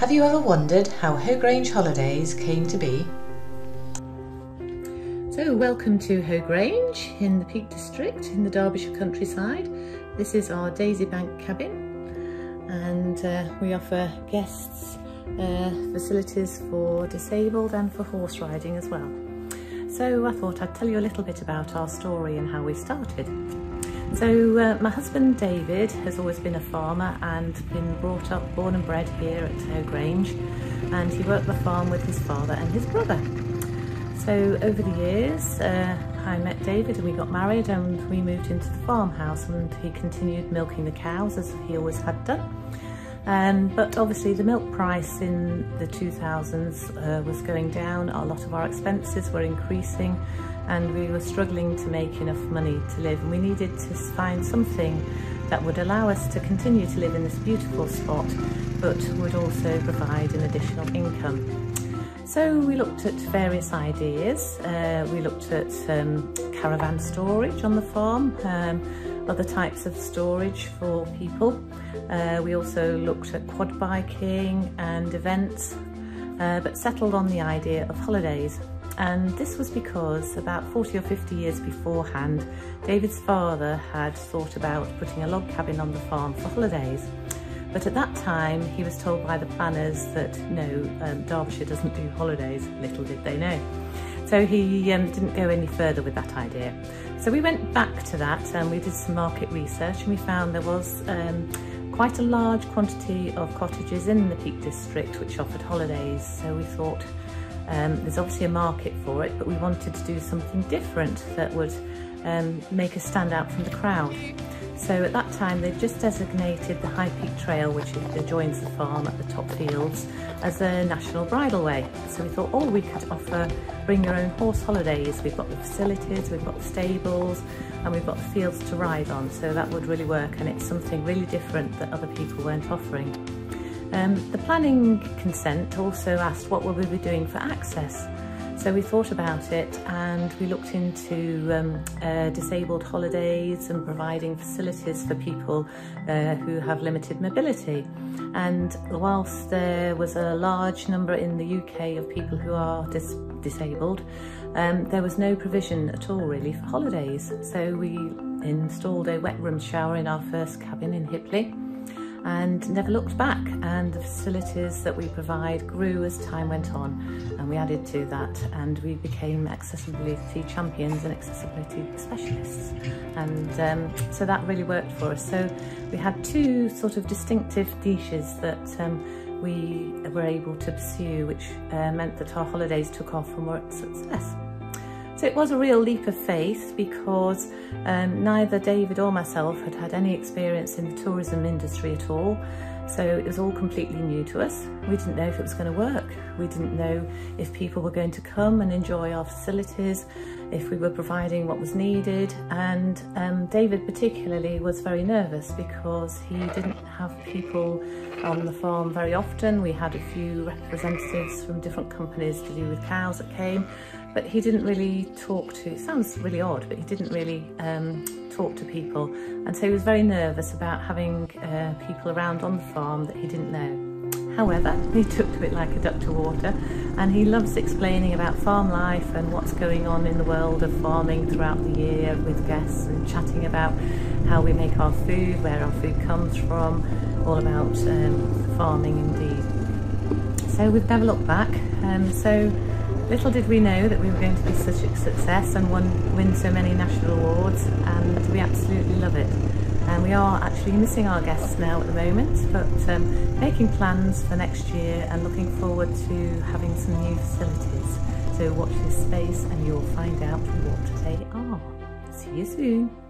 Have you ever wondered how Hoe Grange Holidays came to be? So welcome to Hoe Grange in the Peak District in the Derbyshire countryside. This is our Daisy Bank cabin and uh, we offer guests uh, facilities for disabled and for horse riding as well. So I thought I'd tell you a little bit about our story and how we started. So uh, my husband David has always been a farmer and been brought up, born and bred here at Hoe Grange and he worked the farm with his father and his brother. So over the years uh, I met David and we got married and we moved into the farmhouse and he continued milking the cows as he always had done. Um, but obviously the milk price in the 2000s uh, was going down, a lot of our expenses were increasing and we were struggling to make enough money to live and we needed to find something that would allow us to continue to live in this beautiful spot but would also provide an additional income. So we looked at various ideas. Uh, we looked at um, caravan storage on the farm, um, other types of storage for people. Uh, we also looked at quad biking and events, uh, but settled on the idea of holidays. And this was because about 40 or 50 years beforehand, David's father had thought about putting a log cabin on the farm for holidays. But at that time, he was told by the planners that no, um, Derbyshire doesn't do holidays. Little did they know. So he um, didn't go any further with that idea. So we went back to that and we did some market research and we found there was um, quite a large quantity of cottages in the Peak District which offered holidays. So we thought um, there's obviously a market for it, but we wanted to do something different that would um, make us stand out from the crowd. So at that time they've just designated the High Peak Trail which adjoins the farm at the top fields as a national bridleway. So we thought oh we could offer bring your own horse holidays. We've got the facilities, we've got the stables and we've got the fields to ride on so that would really work and it's something really different that other people weren't offering. Um, the planning consent also asked what will we be doing for access so we thought about it and we looked into um, uh, disabled holidays and providing facilities for people uh, who have limited mobility. And whilst there was a large number in the UK of people who are dis disabled, um, there was no provision at all really for holidays. So we installed a wet room shower in our first cabin in Hipley and never looked back. And the facilities that we provide grew as time went on and we added to that and we became accessibility champions and accessibility specialists. And um, so that really worked for us. So we had two sort of distinctive niches that um, we were able to pursue which uh, meant that our holidays took off and were a success. So it was a real leap of faith because um, neither David or myself had had any experience in the tourism industry at all. So it was all completely new to us. We didn't know if it was going to work. We didn't know if people were going to come and enjoy our facilities, if we were providing what was needed. And um, David particularly was very nervous because he didn't have people on the farm very often. We had a few representatives from different companies to do with cows that came, but he didn't really talk to, it sounds really odd, but he didn't really um, talk to people. And so he was very nervous about having uh, people around on the farm that he didn't know. However, he took to it like a duck to water and he loves explaining about farm life and what's going on in the world of farming throughout the year with guests and chatting about how we make our food, where our food comes from, all about um, farming indeed. So we've never looked back. Um, so Little did we know that we were going to be such a success and won, win so many national awards and we absolutely love it. And we are actually missing our guests now at the moment but um, making plans for next year and looking forward to having some new facilities. So watch this space and you'll find out what they are. See you soon.